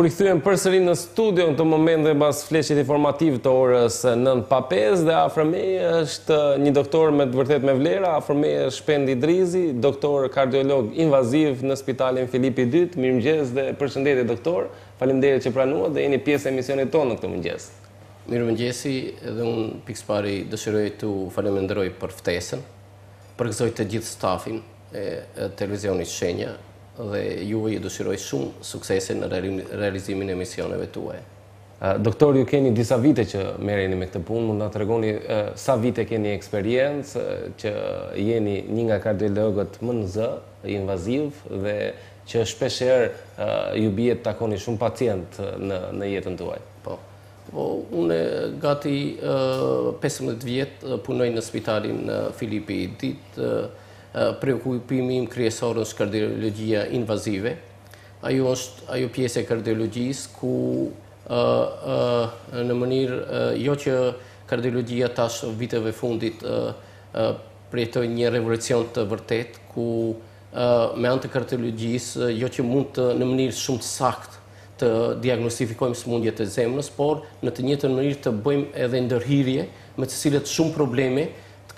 U rikthyem përsëri në studio në këto momente pas fleshit informativ të orës 9 pa 5 dhe afër me është një doktor me të vërtet me vlera, afër me është Shpend Idrizi, doktor kardiolog invaziv në Spitalin Filipi II. Mirëmëngjes dhe përshëndetje doktor. Faleminderit që pranuat dhe jeni pjesë e emisionit tonë në këtë mëngjes. Mirëmëngjesi, edhe unë pikësëpari dëshiroj t'u faleminderoj për ftesën. Përgëzoj të gjithë stafin e Televizionit Shenja dhe juve ju dëshiroj shumë suksese në realizimin e emisioneve tuaja. Doktor, ju keni disa vite që merreni me këtë punë, mund të na tregoni sa vite keni eksperiencë që jeni një nga kardiologët më në zë, invaziv dhe Që shpesh herë ju bie të takoni shumë pacientë në në jetën tuaj. Po. Po unë gati pesëmbëdhjetë vjet punoj në spitalin Filipi i Dytë. Preokupimi im kryesor është kardiologjia invazive. Ajo është ajo pjesë e kardiologjisë ku ë ë në mënyrë jo që kardiologjia tash viteve fundit ë ë përjetoi një revolucion të vërtetë ku me anë të kardiologjisë, jo që mund të në mënyrë shumë të saktë të diagnostifikojmë sëmundjet e zemrës, por në të njëjtën mënyrë të bëjmë edhe ndërhyrje me të cilat shumë probleme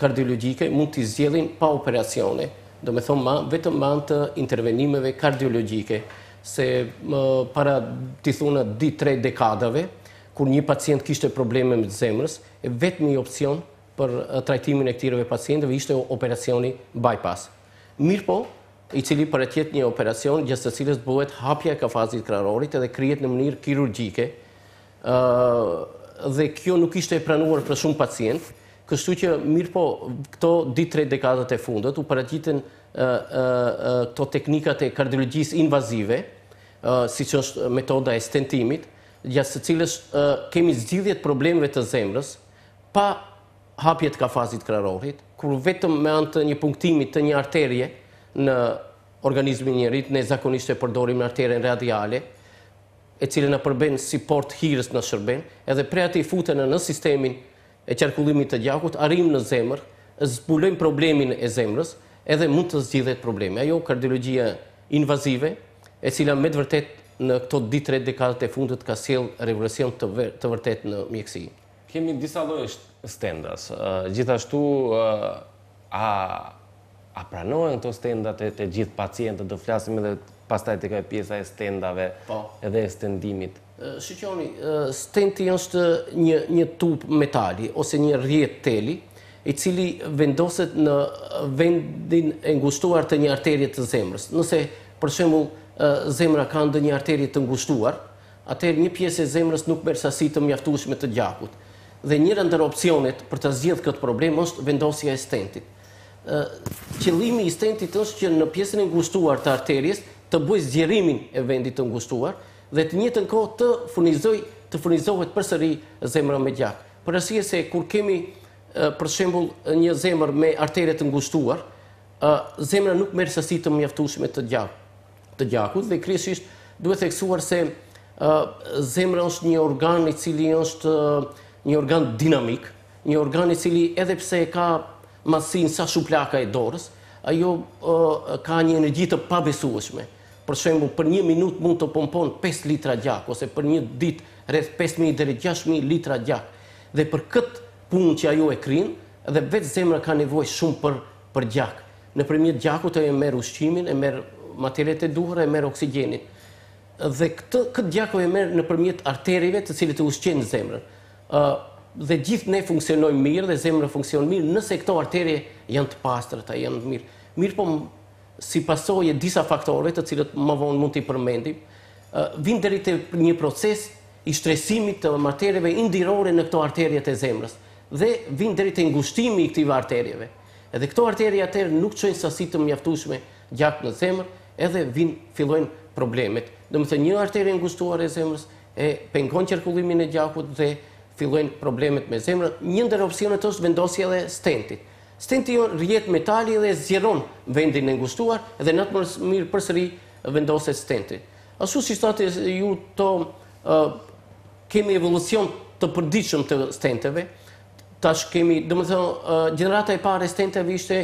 kardiologjike mund të zgjidhen pa operacione, do me thonë ma, vetëm me anë të intervenimeve kardiologjike, se më, para të thuna 2-3 dekadave, kur një pacient kishte probleme me të zemrës, i vetmi opcion për trajtimin e këtireve pacientëve ishte operacioni bypass. mirëpo i cili paraqet një operacion gjatë së cilës bëhet hapja e kafazit të kraharorit edhe kryhet në mënyrë kirurgjike, ë dhe kjo nuk ishte e pranuar për shumë pacient, kështu që mirëpo këto dy tre dekadat e fundët u paraqitën ë ë ë këto teknikat e kardiologjisë invazive, ë siç është metoda e stentimit, gjatë së cilës ë kemi zgjidhje të problemeve të zemrës pa hapje të kafazit të kraharorit, kur vetëm me anë të një punktimi të një arterie në organizmin e njeriut, ne zakonisht e përdorim arterien radiale, e cila na përben si portë hyrëse na shërben, edhe prej atij futemi në sistemin e qarkullimit të gjakut, arrijmë në zemër, e zbulojmë problemin e zemrës, edhe mund të zgjidhet problemi. Ajo kardiologjia invazive, e cila me të vërtetë në këto dy tre dekadat e fundit ka sjellë revolucion të vërtetë në mjekësi. Kemi disa lloje stentash. Gjithashtu, a a pranohen këto stenta te te gjithë pacientët? Do flasim edhe pastaj tek ajo pjesa e stentave dhe e stentimit. Shiqoni, stenti është një një tub metali ose një rrjet teli, i cili vendoset në vendin e ngushtuar të një arterie të zemrës. Nëse, për shembull, zemra ka ndonjë arterie të ngushtuar, atëherë një pjesë e zemrës nuk merr sasi të mjaftueshme të gjakut. Dhe njëra ndër opsionet për ta zgjidhur këtë problem është vendosja e stentit. Qëllimi i stentit është që në pjesën e ngushtuar të arteries të bëjë zgjerimin e vendit të ngushtuar dhe të njëjtën kohë të furnizojë të furnizohet përsëri zemra me gjak. Për arsye se kur kemi për shembull një zemër me arterie të ngushtuar, zemra nuk merr sasi të mjaftueshme të gjakut. të gjakut dhe kryesisht duhet theksuar se zemra është një organ i cili është një organ dinamik, një organ i cili edhe pse e ka madhësinë sa shuplaka e dorës, ajo ka një energji të pabesueshme. Për shembull, për një minutë mund të pompon 5 litra gjak ose për një ditë rreth 5000 deri 6000 litra gjak. Dhe për këtë punë që ajo e kryen, dhe vetë zemra ka nevojë shumë për për gjak. Nëpërmjet gjakut ajo e merr ushqimin, e merr materiet e duhura, e merr oksigjenin. Dhe këtë këtë gjak e merr nëpërmjet arterive, të cilët e ushqejnë zemrën. ë Dhe gjithë ne funksionojmë mirë dhe zemra funksionon mirë nëse këto arterie janë të pastërta, janë të mirë. Mirëpo si pasojë e disa faktorëve, të cilët më vonë mund t'i përmendim, ë vijnë deri te një proces i shtresimit të materieve indirore në këto arteriet e zemrës dhe vijnë deri te ngushtimi i këtive arterieve. Edhe këto arterie atëherë nuk çojnë sasi të mjaftueshme gjak në zemër, edhe vijnë fillojnë problemet. Domethënë një arterie e ngushtuar e zemrës e pengon qarkullimin e gjakut dhe fillojnë problemet me zemrën. Një ndër opsionet është vendosja e stentit. Stenti, ajo rrjetë metali dhe zgjeron vendin e ngushtuar dhe në atë mënyrë përsëri vendoset stenti. Ashtu siç thatë ju, ato kemi evolucion të përditshëm të stenteve, tash kemi, domethënë, gjenerata e parë e stenteve ishte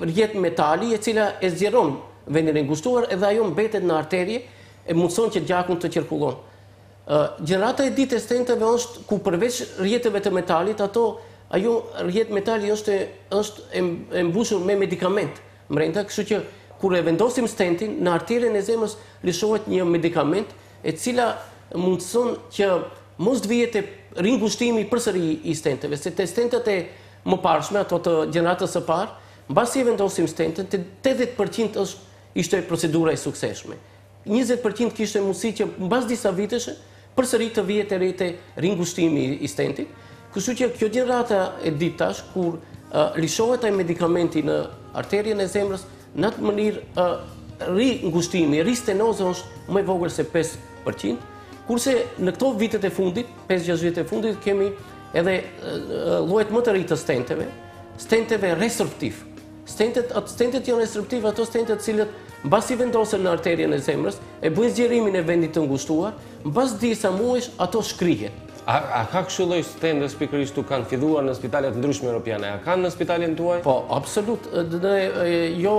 rrjetë metali e cila e zgjeron vendin e ngushtuar edhe ajo mbetet në arterie e mundëson që gjakun të qarkullon. Gjenerata e ditë e stenteve është ku përveç rrjetëve të metalit, ato, ajo rrjetë metali është, është e mbushur me medikament mrenda, kështu që kur e vendosim stentin, në arterien e zemrës lëshohet një medikament e cila mundëson që Mos të vijë te ringushtimi përsëri i stenteve, se te stentet e mëparshme, ato të gjeneratës së parë, mbasi e vendosim stentin, te tetëdhjetë për qind është ishte procedura e suksesshme. Njëzet për qind kishte mundësi që mbas disa vitesh përsëri të vijë deri te ringushtimi i stentit. Kështu që kjo gjenerata e dytë tash kur lëshohet ai medikamenti në arterien e zemrës, Në atë mënyrë, ringushtimi, ristenoza është më e vogël se 5%, kurse në këto vitet e fundit, 5-6 vitet e fundit, kemi edhe llojet më të ri të stenteve, stenteve resorptiv. Stentet, ato stentet janë resorptiv, ato stentet të cilat mbasi vendosen në arterien e zemrës, e bëjnë zgjerimin e vendit të ngushtuar, mbas disa muajsh ato shkrihen. A ka kësi lloj stente pikërisht që kanë filluar në spitale të ndryshme europiane? A kanë në spitalin tuaj? Po, absolut. Ne jo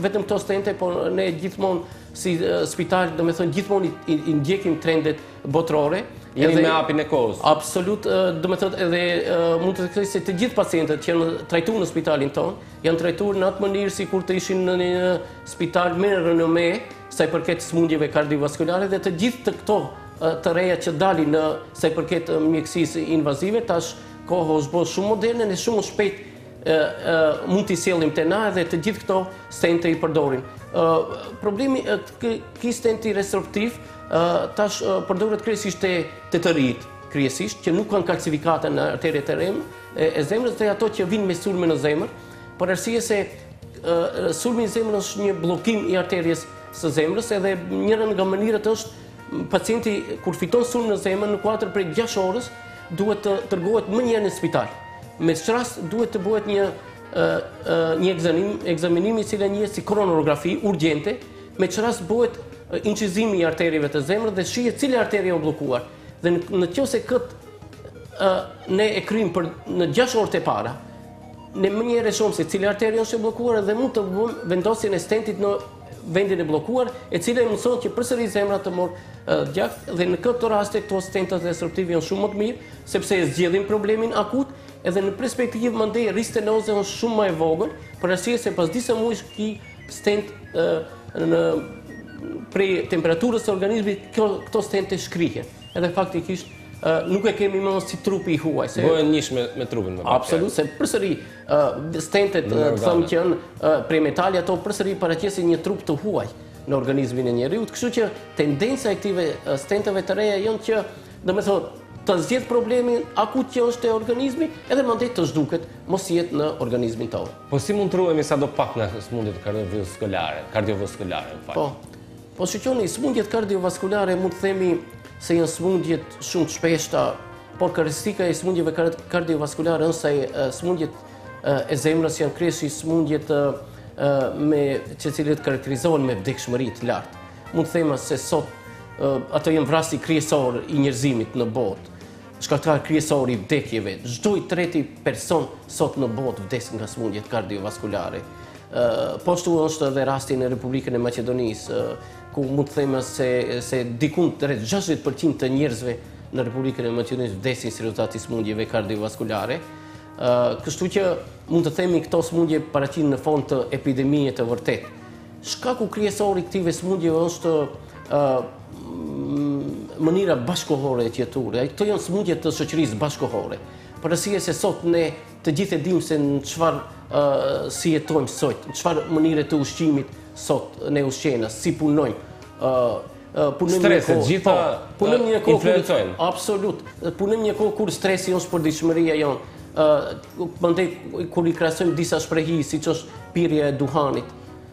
vetëm këto stente, por ne gjithmonë si spital, domethënë gjithmonë i, i ndjekim trendet botërore. Jeni me hapin e kohës. Absolut, domethënë edhe mund të theksoj se të gjithë pacientët që janë trajtuar në spitalin tonë, janë trajtuar në atë mënyrë sikur të ishin në një spital me renome sa i përket sëmundjeve kardiovaskulare dhe të gjitha këto të reja që dalin në sa i përket mjekësisë invazive, tash koha është bo shumë moderne, ne shumë shpejt mund t'i sjellim te na edhe të gjithë këto stente i përdorim. Problemi, ky stenti resorptiv tash përdoret kryesisht te të rinjtë, kryesisht që nuk kanë kalcifikate në arteriet e zem, e zemrës dhe ato që vijnë me sulme në zemër, për arsye se sulmi i zemrës është një bllokim i arteries së zemrës edhe njëra nga mënyrat është Pacienti kur fiton sulm në zemër në kuadër prej 6 orës duhet të dërgohet menjëherë në spital. Me ç'rast duhet të bëhet një ë një ekzaminim, ekzaminim i cili njihet si koronografi urgjente, me ç'rast bëhet incizimi i arterieve të zemrës dhe shihet cila arterie është bllokuar. Dhe në qoftë se këtë ne e kryjmë për në 6 orët e para, ne menjëherë e shohim se cila arterie është e bllokuar dhe mund të bëjmë vendosjen e stentit në vendin e bllokuar, e cila i mundëson që përsëri zemra të marrë gjak dhe në këto raste këto stentet resorptive janë shumë më të mirë, sepse e zgjidhin problemin akut edhe në perspektivë mandej ristenoza është shumë më e vogël, për arsye se pas disa muajsh ky stent në prej temperaturës së organizmit kjo këto stente shkrihen. Edhe faktikisht nuk e kemi më si trupi i huaj se bëhen njësh me, me trupin më Absolut se përsëri Stentet të themi që janë prej metali ato përsëri paraqesin një trup të huaj në organizmin e njeriut, kështu që tendenca e këtyre stenteve të reja janë që, domethënë, të zgjidhë problemin akut që është te organizmi, edhe mandej të zhduket mos jetë në organizmin tonë. Po si mund të ruhemi sadopak nga smundjet kardiovaskulare, kardiovaskulare, në fakt? Po, po shikoni, smundjet kardiovaskulare mund të themi se janë smundje shumë të shpeshta, Por karakteristika e smundjeve kardiovaskulare është se smundjet e zemrës janë kryesisht smundjet, të cilat karakterizohen me vdekshmëri të lartë. Mund të themi se sot ato janë vrasësi kryesor i njerëzimit në botë, shkaktar kryesor i vdekjeve. Çdo i treti person sot në botë vdes nga smundjet kardiovaskulare. Po ashtu është edhe rasti në Republikën e Maqedonisë, ku mund të themi se dikund rreth 60% të njerëzve Në Republikën e Maqedonisë vdesin si rezultat i smundjeve kardiovaskulare. Kështu që mund të themi këto smundje paraqesin në fund një epidemi të vërtetë. Shkaku kryesor i këtyre smundjeve është mënyra bashkëkohore e të jetuarit. Këto janë smundje të shoqërisë bashkëkohore. Për arsye se sot ne të gjithë e dimë se në çfarë, si jetojmë sot, në çfarë mënyre të ushqimit sot ne ushqehemi, si punojmë, punojmë në kohë. Streset gjithashtu, punojmë në kohë influencojnë. Absolut. Punojmë në kohë kur stresi është përditshmëria jonë. ë uh, mandej kur i krasojmë disa shprehi siç është pirja e duhanit,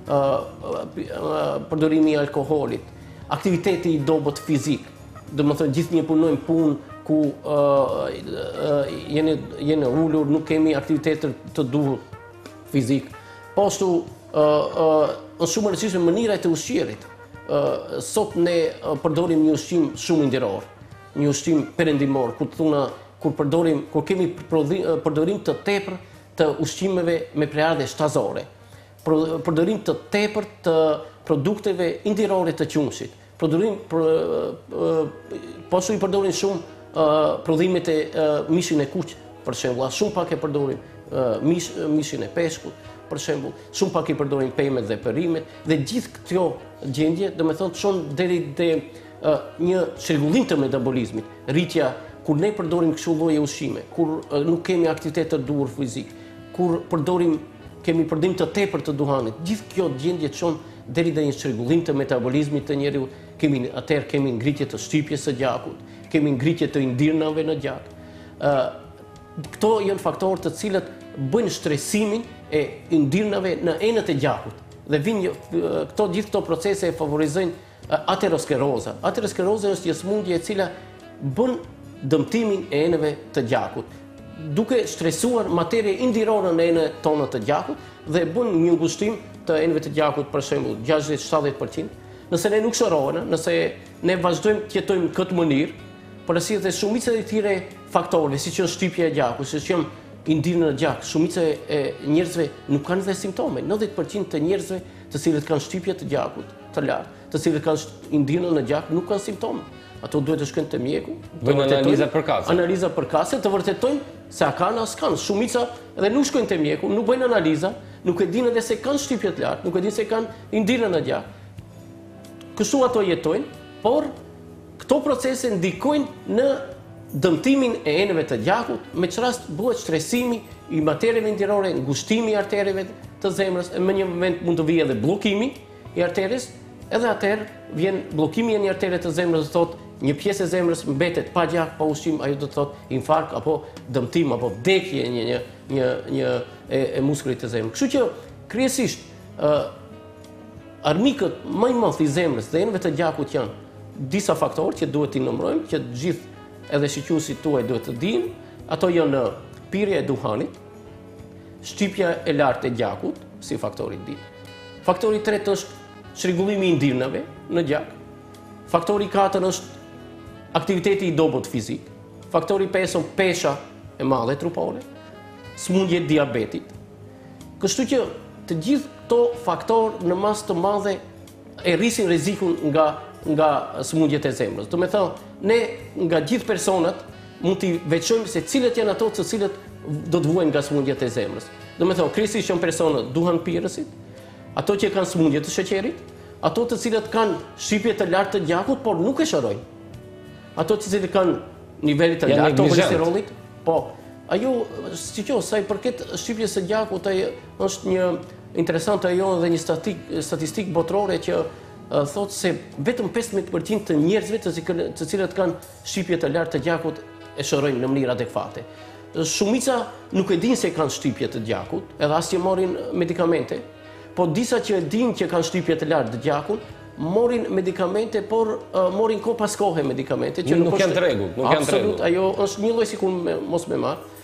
ë uh, përdorimi i alkoolit, aktiviteti i dobët fizik. Domethënë gjithnjë punojmë punë ku uh, uh, jemi jemi ulur, nuk kemi aktivitet të duhur fizik. Po ashtu Është shumë e rëndësishme mënyra e të ushqyerit. Sot ne përdorim një ushqim shumë yndyror, një ushqim perëndimor, ku të them kur përdorim, kur kemi përdorim të tepër të ushqimeve me prejardhje shtazore, përdorim të tepër të produkteve yndyrore të qumështit, Përdorim po ashtu i përdorim shumë prodhimet e mishin e kuq, për shembull, a shumë pak e përdorim mish mishin e peshkut, për shembull, shumë pak i përdorim pemët dhe perimet dhe gjithë kjo gjendje, domethënë çon deri te një çrregullim të metabolizmit, rritja kur ne përdorim kështu lloje ushqime, kur nuk kemi aktivitet të duhur fizik, kur përdorim kemi përdorim të tepër të duhanit. Gjithë kjo gjendje çon deri në një çrregullim të metabolizmit të njeriut. Kemi atëherë kemi ngritje të shtypjes së gjakut, kemi ngritje të yndyrnave në gjak. Ë këto janë faktorë të cilët bëjnë shtresimin e yndyrnave në enët e gjakut. Dhe vin këto gjithë këto procese e favorizojnë Ateroskleroza, ateroskleroza është një sëmundje e cila bën dëmtimin e enëve të gjakut, duke shtresuar materie yndyrore në enët tona të gjakut dhe bën një ngushtim të enëve të gjakut për shembull 60-70%. Nëse ne nuk shërohemi, nëse ne vazhdojmë të jetojmë në këtë mënyrë, për arsye se shumica e këtyre faktorëve, siç është shtypja e gjakut, siç janë yndyrnat në gjak, shumica e njerëzve nuk kanë dhe simptome, 90% të njerëzve të cilët kanë shtypje të gjakut, të lartë, të cilët kanë yndyrna në gjak, nuk kanë simptome. Ato duhet të shkojnë te mjeku, të bëjnë analiza përkatëse. Analiza përkatëse të vërtetojnë se a kanë a s'kanë. Shumica edhe nuk shkojnë te mjeku, nuk bëjnë analiza, nuk e dinë edhe se kanë shtypje të lartë, nuk e dinë se kanë yndyrna në gjak. Kështu ato jetojnë, por këto procese ndikojnë në dëmtimin e enëve të gjakut, me ç'rast bëhet shtresimi i materieve yndyrore, ngushtimi i arterieve të zemrës, e në një moment mund të vijë edhe bllokimi. i arteries edhe atëherë vjen bllokimi i një arterie të zemrës do të thotë një pjesë e zemrës mbetet pa gjak, pa ushqim, ajo do të thotë infarkt apo dëmtim apo vdekje një një një një e, e muskulit të zemrës. Kështu që kryesisht ë uh, armikët më i madh i zemrës dhe enëve të gjakut janë disa faktorë që duhet t'i numërojmë, që të gjithë edhe shikuesit tuaj duhet të dinë, ato janë pirja e duhanit, Shtypja e lartë e gjakut, si faktor i dytë. Faktori i tretë është çrregullimi i yndyrnave në gjak. Faktori i katërt është aktiviteti i dobët fizik. Faktori i pestë është pesha e madhe trupore, sëmundja e diabetit. Kështu që të gjithë këto faktorë në masë të madhe e rrisin rrezikun nga nga sëmundjet e zemrës. Domethënë, ne nga gjithë personat mund t'i veçojmë se cilët janë ato të cilët do të vuajnë nga sëmundjet e zemrës. Domethënë, kryesisht janë persona duhanpirësit, ato që kanë sëmundje të sheqerit, ato të cilët kanë shtypje të lartë të gjakut, por nuk e shërojnë. Ato të cilët kanë nivele të larta të kolesterolit, po, ajo, siç janë, sa i përket shtypjes së gjakut, është një interesant ajo dhe një statistikë botërore që thotë se vetëm 15% të njerëzve të cilët kanë shtypje të lartë të gjakut e shërojnë në mënyrë adekvate. Shumica nuk e dinë se kanë shtypje të gjakut, edhe as që marrin medikamente, Po disa që e dinë që kanë shtypje të lartë të gjakut, marrin medikamente, por marrin kohë pas kohe medikamente. Që nuk, nuk janë të rregullt, nuk janë të rregullt. Absolut, ajo është njëlloj sikur me, mos me marrë.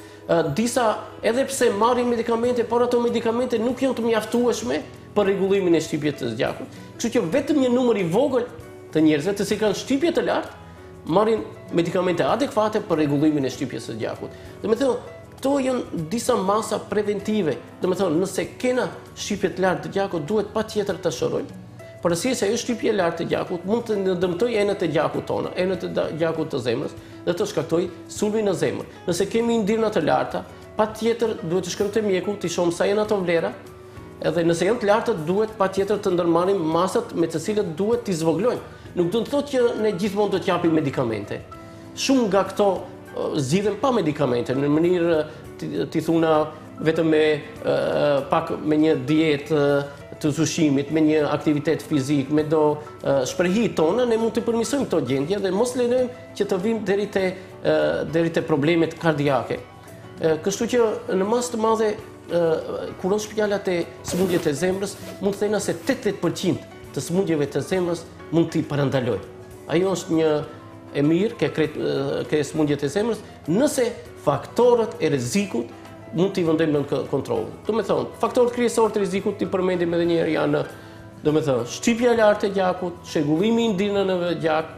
Disa, edhe pse marrin medikamente, por ato medikamente nuk janë të mjaftueshme për rregullimin e shtypjes së gjakut. Kështu që vetëm një numër i vogël të njerëzve të cilët kanë shtypje të lartë, marrin medikamente adekvate për rregullimin e shtypjes së gjakut. Domethënë, Këto janë disa masa preventive, domethënë, nëse kena shtypje të lartë të gjakut, duhet patjetër ta shërojmë. Për arsye se shtypja e lartë e gjakut, mund të na dëmtojë enët e gjakut tona, enët e gjakut të zemrës, dhe të shkaktojë sulmin në zemrë. Nëse kemi yndyrna të larta, patjetër duhet të shkojmë te mjeku, të shohim sa jenë ato vlera, edhe nëse jenë të larta, duhet patjetër të ndërmarrim masat me të cilat duhet t'i zvoglojmë. Nuk do të thotë që ne gjithmonë do t'japim medikamente. Shumë nga këto zgjidhen pa medikamente, në mënyrë të thuna vetëm me pak me një dietë të ushqimit, me një aktivitet fizik, me do shprehi tona, ne mund t'i përmirësojmë këto gjendje dhe mos lejojmë që të vijmë deri te, deri te problemet kardiake. Kështu që në masë të madhe, kur është fjala te smundjet e zemrës, mund të themi se 80% të smundjeve të zemrës mund t'i parandalojmë. Ajo është një e mirë, ke krejt ke smundjet e zemrës, se faktorët e rrezikut mund t'i vëndojmë nën kontroll. Domethënë, faktorët kryesorë të rrezikut t'i përmendim edhe një herë janë, domethënë, shtypja e lartë e gjakut, çrregullimi i yndyrnave në gjak,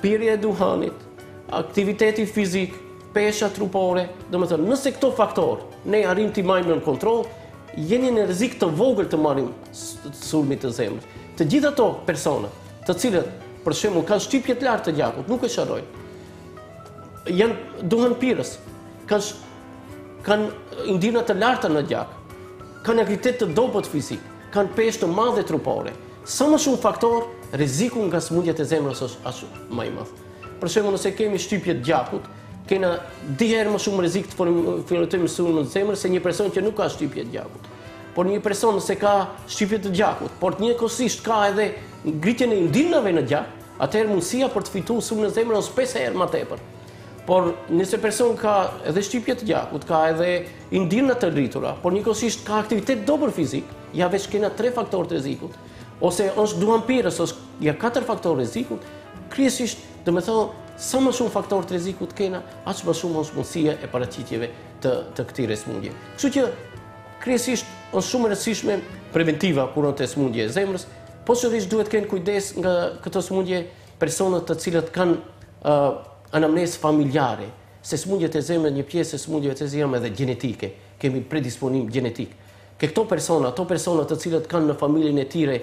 pirja e duhanit, aktiviteti fizik, pesha trupore, domethënë, nëse këto faktorë ne arrijmë t'i majmë nën kontroll, jemi në rrezik të vogël të marrim sulmin të zemrës. Të gjitha ato persona të cilët për shembull kanë shtypje të lartë të gjakut, nuk e shërojnë. Janë duhanpirës. Kanë kanë yndyrna të larta në gjak. Kanë aktivitet të dobët fizik, kanë peshë të madhe trupore. Sa më shumë faktorë, rreziku nga sëmundjet e zemrës është aq më i madh. Për shembull, nëse kemi shtypje të gjakut, kena dy herë më shumë rrezik të fitojmë sulm në zemër se një person që nuk ka shtypje të gjakut. por një person nëse ka shtypje të gjakut, por njëkohësisht ka edhe ngritjen e yndyrnave në gjak, atëherë mundësia për të fitu sulm në zemër është 5 herë ma tepër. Por nëse person ka edhe shtypje të gjakut, ka edhe yndyrna të rritura, por njëkohësisht ka aktivitet të dobët fizik, ja veç kena tre faktorë të rrezikut, ose është duhanpirës, ose ja katër faktorë të rrezikut, kryesisht, domethënë, sa më shumë faktorë të rrezikut kena, aq më shumë është mundësia e paraqitjeve të të këtyre smundjeve. Kështu që kryesisht është shumë e rëndësishme preventiva kur është te smundjet e zemrës, po sërish duhet të kenë kujdes nga këto sëmundje personat të cilët kanë uh, anamnesë familjare, se sëmundjet e zemrës një pjesë e sëmundjeve të zemrës janë edhe gjenetike, kemi predisponim gjenetik. Ke këto persona, ato persona të cilët kanë në familjen e tyre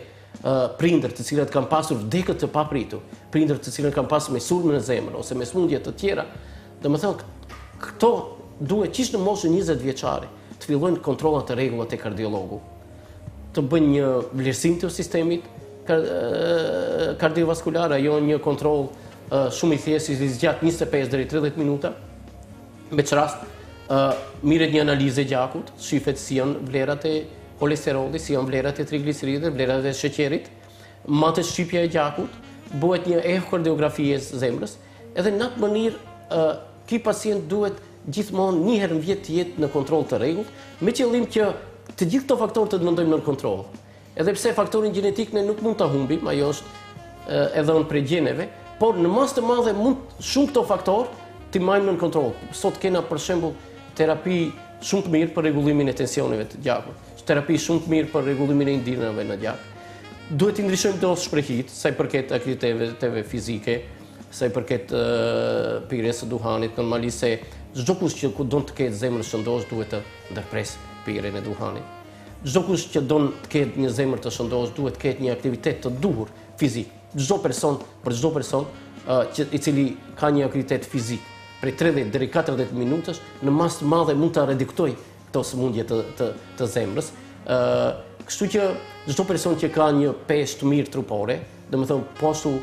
prindër të cilët kanë pasur vdekje të papritur, prindër të cilët kanë pasur me sulme në zemër ose me smundje të tjera. Domethënë këto duhet qysh në moshën 20 vjeçare të fillojnë kontrollat e rregulla te kardiologu. Të bëjnë një vlerësim të sistemit kardiovaskular, ajo një kontroll shumë i thjeshtë, që zgjat 25 deri 30 minuta. Me ç'rast ë mirret një analizë e gjakut, shifet si janë vlerat e kolesterollit, si janë vlerat e trigliceridëve, vlerat e sheqerit, matet shtypja e gjakut, bëhet një ehokardiografi e zemrës, edhe në atë mënyrë ë ky pacient duhet gjithmonë njëherë në vjet të jetë në kontroll të rregullt, me qëllim që të gjithë këto faktorë t'i mbajmë nën kontroll. Edhe pse faktorin gjenetik ne nuk mund ta humbim, ajo është e dhënë prej gjeneve, por në masë të madhe mund shumë këto faktorë t'i majmë nën kontroll. Sot kena për shembull terapi shumë të mirë për rregullimin e tensioneve të gjakut, terapi shumë të mirë për rregullimin e yndyrnave në gjak. Duhet t'i ndryshojmë do shprehi, sa i përket aktiviteteve fizike, sa i përket pirjes së duhanit, normalisht se çdokush që ku do të ketë zemrën shëndoshë duhet të ndërpresë pirjen e duhanit. Çdokush që don të ketë një zemër të shëndoshë duhet të ketë një aktivitet të duhur fizik. Çdo person, për çdo person i cili ka një aktivitet fizik prej 30 deri 40 minutash, në masë të madhe mund ta reduktojë këto sëmundje të të të zemrës. Ë, kështu që çdo person që ka një peshë të mirë trupore, Domethënë, po ashtu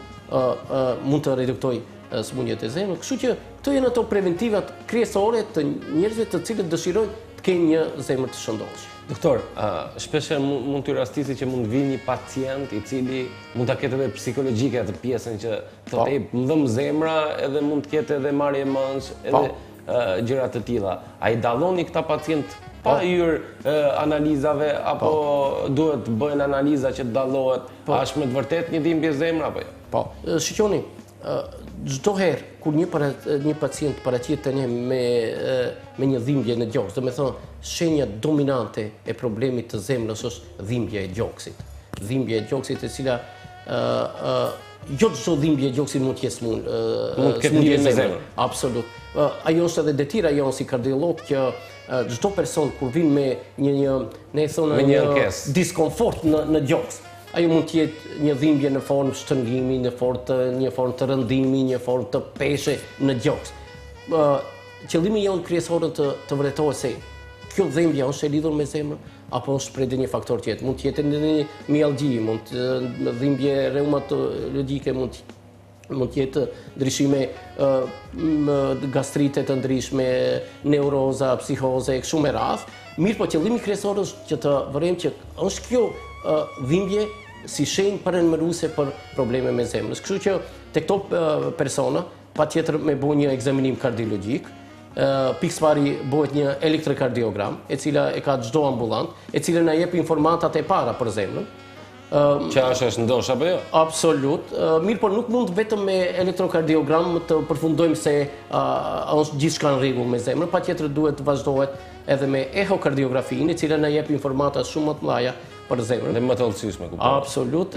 mund të reduktojë sëmundjet e zemrës. Kështu që këto janë ato preventivat kryesore të njerëzve të cilët dëshirojnë të kenë një zemër të shëndoshë. Doktor, shpeshherë mund t'ju rastisi që mund të vijë një pacient i cili mund ta ketë edhe psikologjike atë pjesën që të po. thotë, "Më dhemb zemra, edhe mund të ketë edhe marrje mensh, po. edhe gjëra të tilla." A i dalloni këta pacientë pa po. i hyrë analizave apo duhet të bëhen analiza që të dallohet Po. A është me të vërtetë një dhimbje zemra apo jo? Po. Shiqoni, çdo herë kur një para, një pacient paraqitet te ne me një dhimbje në gjoks, domethonë shenja dominante e problemit të zemrës është dhimbja e gjoksit. Dhimbja e gjoksit e cila ë ë jo çdo dhimbje e gjoksit mund të jetë mund mund të ketë dhimbje në zemër. Absolut. Ajo është edhe detyra jonë si kardiologë që Çdo person kur vin me një një, ne i thomë një diskomfort në në gjoks. Ajo mund të jetë një dhimbje në formë shtrëngimi, në formë të një formë të rëndimi, një formë të peshe në gjoks. Ë qëllimi jonë kryesor është të të vërtetohet se kjo dhimbje është e lidhur me zemrën apo është prej ndonjë faktor tjetër. Mund të jetë ndonjë mialgji, mund të dhimbje reumatologjike, mund të mund të jetë ndryshime, gastrite të ndryshme, neuroza, psihoze, kështu me radhë. Mirëpo qëllimi kryesor është që të vërejmë që është kjo dhimbje si shenjë paralajmëruse për probleme me zemrës. Kështu që te këto persona, patjetër me bo një ekzaminim kardiologjik, pikësëpari bëhet një elektrokardiogram, e cila e ka çdo ambulantë, e cila na jep informatat e para për zemrën, Që është ndoshta, apo jo? Absolut. Mirëpo nuk mund vetëm me elektrokardiogram të përfundojmë se është gjithçka në rregull me zemrën, patjetër duhet të vazhdohet edhe me ehokardiografinë, e cila na jep informata shumë më të mdhaja për zemrën. Dhe më të hollësishme, kuptohet. Absolut.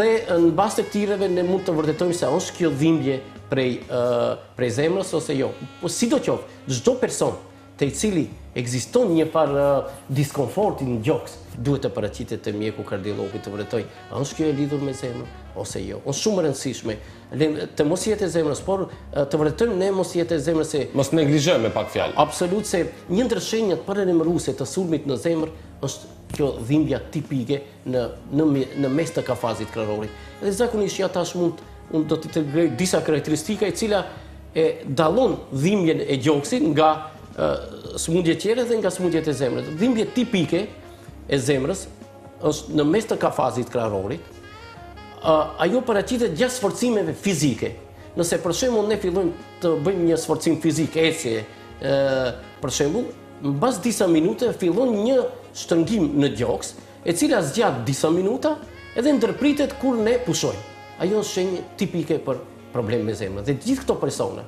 Dhe në bazë të këtyreve ne mund të vërtetojmë se është kjo dhimbje prej zemrës ose jo. Po sidoqoftë, çdo person, te i cili ekziston një farë diskomforti në gjoks, duhet të paraqitet te mjeku kardiologu, të vërtetojë a është kjo e lidhur me zemrën ose jo. Është shumë e rëndësishme të mos jetë e zemrës, por të vërtetojmë ne mos jetë e zemrës se Mos neglizhojmë me pak fjalë. Absolut se një ndër shenjat paralajmëruese të sulmit në zemër është kjo dhimbja tipike. në mes të kafazit krarorit. Dhe zakonisht ja tash mund unë do t'i tregoj disa karakteristika e cila e dallon dhimbjen e gjoksit nga smundje tjera dhe nga smundjet e zemrës. Dhimbje tipike e zemrës është në mes të kafazit krarorit, ajo paraqitet gjatë sforcimeve fizike. Nëse për shembull ne fillojmë të bëjmë një sforcim fizik, ecje, për shembull, Mbas disa minutave fillon një shtrëngim në gjoks, e cila zgjat disa minuta dhe ndërpritet kur ne pushojmë. Ajo është shenjë tipike për problem me zemrën dhe të gjithë këto persona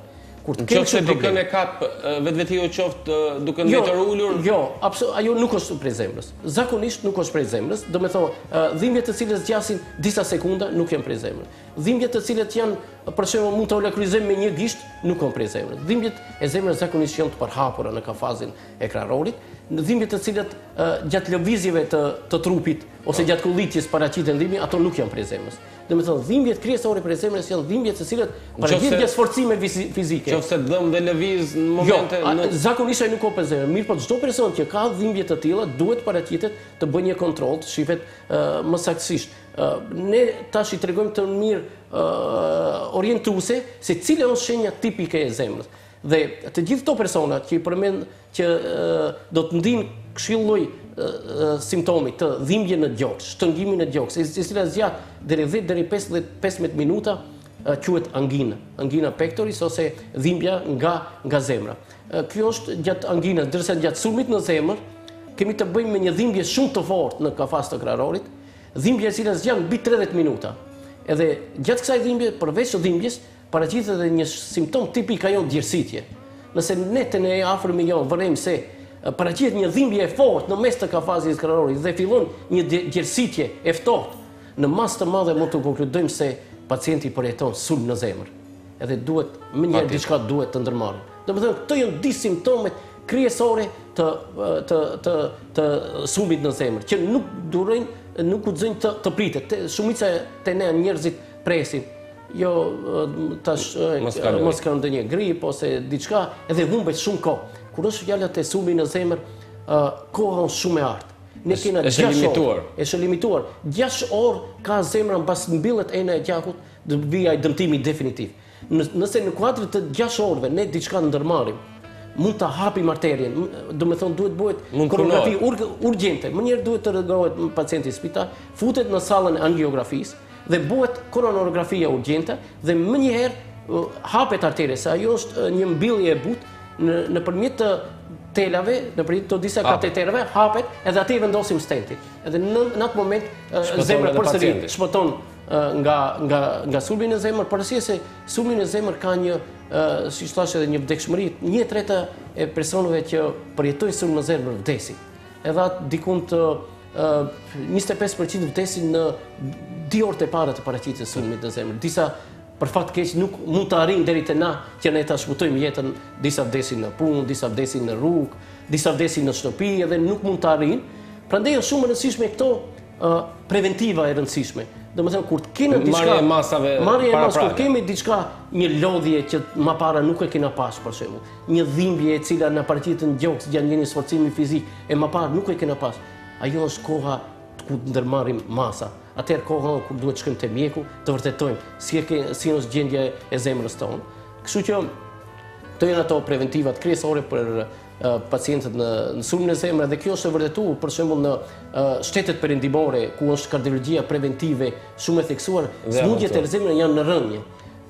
kur të kenë këtë problem. Nëse e kap vetvetiu qoftë duke ndejtur ulur. Jo, jo, ajo nuk është prej zemrës. Zakonisht nuk është prej zemrës, domethënë, dhimbje të cilat zgjasin disa sekonda nuk janë prej zemrës. Dhimbje të cilat janë Për shembull, mund ta lokalizojmë me një gisht nuk janë prej zemrës. Dhimbjet e zemrës zakonisht janë të përhapura në kafazin e krarorit, në dhimbje të cilat gjatë lëvizjeve të të trupit ose gjatë kollitjes paraqiten dhimbje, ato nuk janë prej zemrës. Domethënë, dhimbjet kryesore prej zemrës janë dhimbje të cilat paraqiten gjatë sforcimeve fizike. Nëse dhemb dhe lëviz në jo, momente jo, zakonisht ai nuk ka prej zemrës. Mirpo çdo person që ka dhimbje të tilla duhet paraqitet të bëjë një kontroll, të shifet më saktësisht. Ne tash i tregojmë në mënyrë orientuese se cila është shenja tipike e zemrës. Dhe të gjithë këto persona që i përmenda që do të ndinë kësi lloj simptomi të dhimbje në gjoks, shtrëngimi në gjoks, e cila zgjat deri 10 deri 15 minuta quhet angina, angina pectoris ose dhimbja nga nga zemra. Kjo është gjatë anginës, ndërsa gjatë sulmit në zemër kemi të bëjmë me një dhimbje shumë të fortë në kafaz të krarorit, Dhimbja e cila zgjat mbi tridhjetë minuta. Edhe gjatë kësaj dhimbje, përveç dhimbjes, paraqitet edhe një simptomë tipike, ajo është djersitje. Nëse ne te një i afërmi jonë vërejmë se paraqitet një dhimbje e fortë në mes të kafazit krarorit dhe fillon një djersitje e ftohtë, në masë të madhe mund të konkludojmë se pacienti përjeton sulm në zemër. Edhe duhet menjëherë diçka duhet të ndërmarrim. Domethënë këto janë dy simptomet kryesore të të të të sulmit në zemër, që nuk durojnë, nuk guxojnë të të pritet. Shumica te ne njerëzit presin. Jo tash mos ka mos ka ndonjë grip ose diçka, edhe humbet shumë kohë. Kur është fjala te sulmi në zemër, ë koha është shumë e artë. Ne kemi është e limituar. Është e limituar. 6 orë ka zemra mbasi mbyllet ena e gjakut, do të vijë ai dëmtimi definitiv. Nëse në kuadër të gjashtë orëve ne diçka ndërmarrim, mund ta hapim arterien, domethënë duhet të bëhet koronografi urgjente, menjëherë duhet të dërgohet pacienti në spital, futet në sallën e angiografisë dhe bëhet koronografia urgjente dhe menjëherë hapet arteria, se ajo është një mbyllje e butë në nëpërmjet të telave, nëpërmjet të disa kateterëve hapet edhe aty i vendosim stentin. Edhe në atë moment zemra përsëri shpëton nga nga nga sulmi në zemër, por si se sulmi në zemër ka një ë siç thashë edhe një vdekshmëri, një e treta e personave që përjetojnë sulm në zemër vdesin. Edhe atë dikun të ë 25% vdesin në dy orët e para të paraqitjes së sulmit në zemër. Disa për fat keq nuk mund të arrijnë deri te na që ne ta shpëtojmë jetën, disa vdesin në punë, disa vdesin në rrugë, disa vdesin në shtëpi edhe nuk mund të arrijnë. Prandaj është shumë e rëndësishme këto preventiva e rëndësishme. Domethënë, kur të kemi diçka... Marje e masave Marje e masave, kur kemi diçka një lodhje që ma përpara nuk e kena pas, për shembull. Një dhimbje e cila na paraqitet në gjoks, gjatë një sforcimi fizik, e ma përpara nuk e kena pas. Ajo është koha të ku të ndërmarrim masa. Atëherë koha kur duhet të shkojmë te mjeku, të vërtetojmë si, si është gjendja e zemrës tonë. Kështu që të jenë ato preventivat kryesore për pacientët në sulmin në zemër dhe kjo është e vërtetuar për shembull në shtetet perëndimore ku është kardiologjia preventive shumë e theksuar, sëmundjet e zemrës janë në rënie.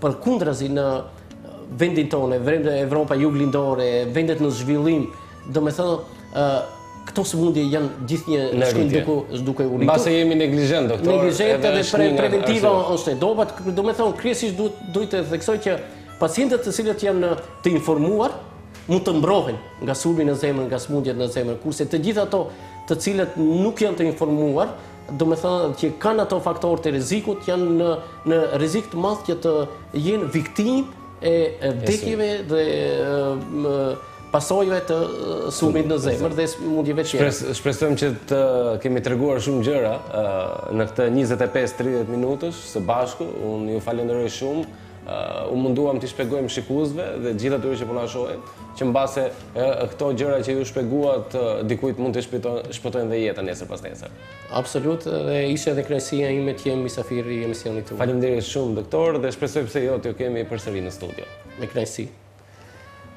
Përkundrazi në vendin tonë, vendet e Evropa juglindore, vendet në zhvillim, domethënë, këto sëmundje janë gjithnjë në shkojnë duke, duke u rritur. Mbase jemi neglizhentë, doktor. Neglizhentë dhe pre, preventiva është e dobët. Domethënë, kryesisht duhet të theksoj që pacientët të cilët janë të informuar, mund të mbrohen nga sulmi në zemër, nga sëmundjet në zemër, kurse të gjithë ato të cilët nuk janë të informuar, domethënë që kanë ato faktorë të rrezikut, janë në, në rrezik të madh që të jenë viktimë e vdekjeve dhe pasojave të sulmit në zemër dhe sëmundjeve tjera. Shpresojmë që të kemi treguar shumë gjëra në këtë 25-30 minutësh së bashku, unë ju falenderoj shumë, u munduam t'i shpjegojmë shikuesve dhe gjithë atyre që po na shohin, që mbase këto gjëra që ju shpjeguat dikujt mund t'i shpëtojnë dhe jetën nesër pasnesër. Absolut dhe ishte edhe kënaqësia ime të jem misafir i emisionit tuaj. Faleminderit shumë doktor dhe shpresoj pse jo t'ju kemi përsëri në studio. Me kënaqësi.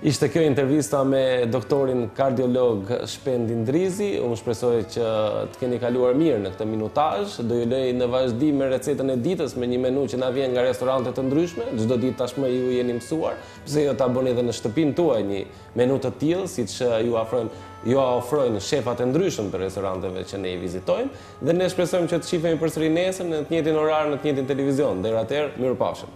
Ishte kjo intervista me doktorin kardiolog Shpend Idrizi. Unë shpresoj që të keni kaluar mirë në këtë minutazh. Do ju lëj në vazhdim me recetën e ditës, me një menu që na vjen nga restorante të ndryshme. Çdo ditë tashmë ju jeni mësuar, pse jo ta bëni edhe në shtëpinë tuaj një menu të tillë, siç ju afrojnë, ju ofrojnë shefat e ndryshëm të restoranteve që ne i vizitojmë. Dhe ne shpresojmë që të shihemi përsëri nesër në të njëjtin orar, në të njëjtin televizion. Deri atëherë, mirupafshim!